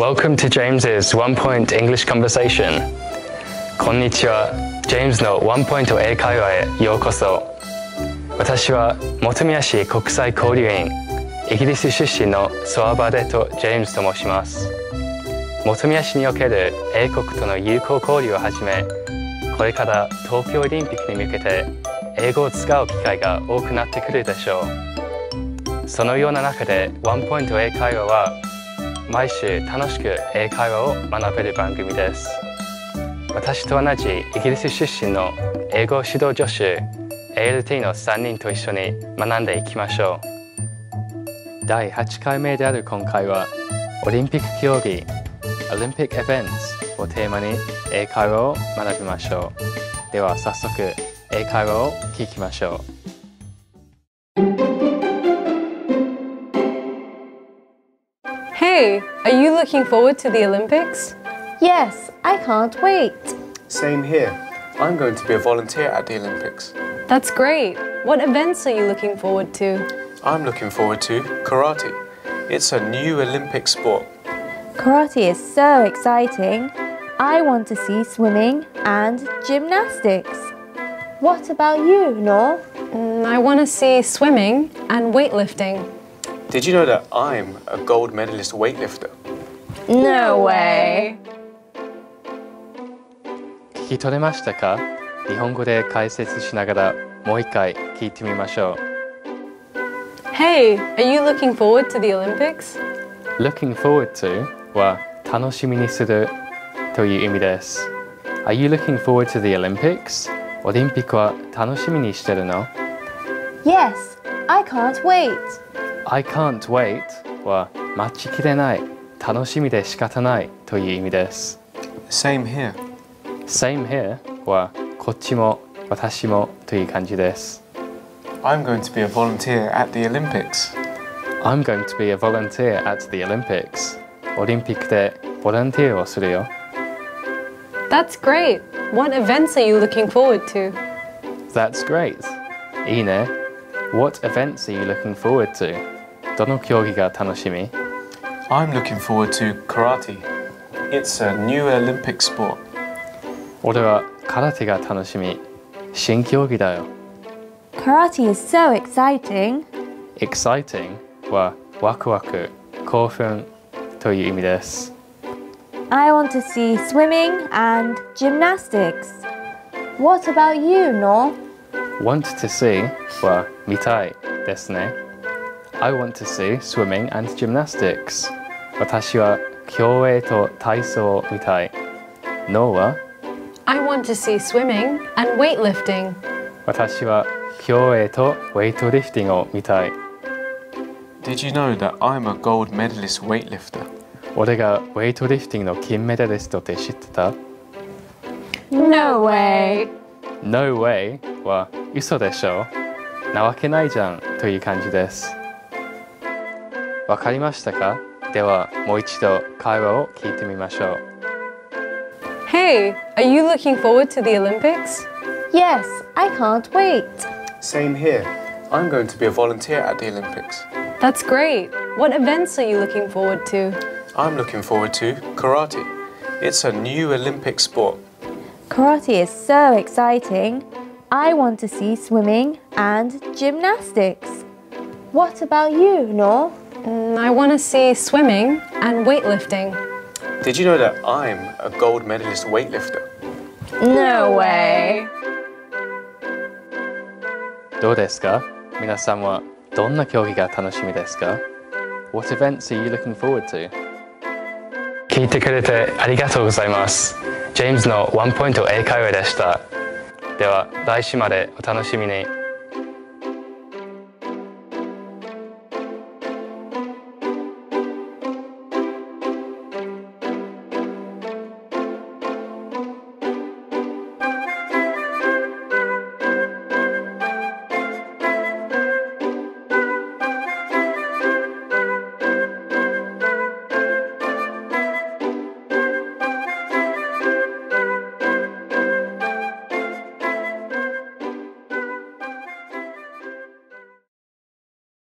Welcome to James's One Point English Conversation. こんにちは James の One Point 英会話へようこそ私は本宮市国際交流員イギリス出身のソアバデとジェームズと申します本宮市における英国との友好交流をはじめこれから東京オリンピックに向けて英語を使う機会が多くなってくるでしょうそのような中でワンポイント英会話は毎週楽しく英会話を学べる番組です。私と同じイギリス出身の英語指導助手 ALT の3人と一緒に学んでいきましょう。第8回目である今回はオリンピック競技 Olympic Events をテーマに英会話を学びましょう。では早速英会話を聞きましょう。Hey, are you looking forward to the Olympics? Yes, I can't wait. Same here. I'm going to be a volunteer at the Olympics. That's great. What events are you looking forward to? I'm looking forward to karate. It's a new Olympic sport. Karate is so exciting. I want to see swimming and gymnastics. What about you, Nor? Mm, I want to see swimming and weightlifting. Did you know that I'm a gold medalist weightlifter? No way. 聞き取れましたか日本語で解説しながらもう一回聞いてみましょ Hey, are you looking forward to the Olympics? う Looking forward to は楽しみにするという意味です Are you looking forward to the Olympics? オリンピックは楽しみにしてるの Yes, I can't wait. I can't wait は待ちきれない楽しみで仕方ないという意味です Same here. Same here はこっちも私もという感じです I'm going to be a volunteer at the Olympics. I'm going to be a volunteer at the Olympics オリンピックでボランティアをするよ That's great. What events are you looking forward to? That's great いいね What events are you looking forward to? どの競技が楽しみ I'm looking forward to karate. It's a new Olympic sport. 俺は空手が楽しみ新競技だよ Karate is so exciting. Exciting はワクワク興奮という意味です I want to see swimming and gymnastics. What about you, Nor? Want to see は見たいですね I want to see swimming and gymnastics 私は競泳と体操を見たい No は I want to see swimming and weightlifting. 私は競泳とウェイトリフティングを見たい Did you know that I'm a gold medalist weightlifter? 俺がウェイトリフティングの金メダリストって知ってた No way. No way は 嘘でしょなわけないじゃんという感じですわかりましたかではもう一度会話を聞いてみましょう Hey, are you looking forward to the Olympics? Yes, I can't wait. Same here. I'm going to be a volunteer at the Olympics. That's great. What events are you looking forward to? I'm looking forward to karate. It's a new Olympic sport. Karate is so exciting. I want to see swimming and gymnastics. What about you, Nor? Mm, I want to see swimming and weightlifting. Did you know that I'm a gold medalist weightlifter? No way. どうですか皆さんはどんな競技が楽しみですか What events are you looking forward to? 聞いてくれてありがとうございます。ジェームズのワンポイント英会話でした。 では来週までお楽しみに。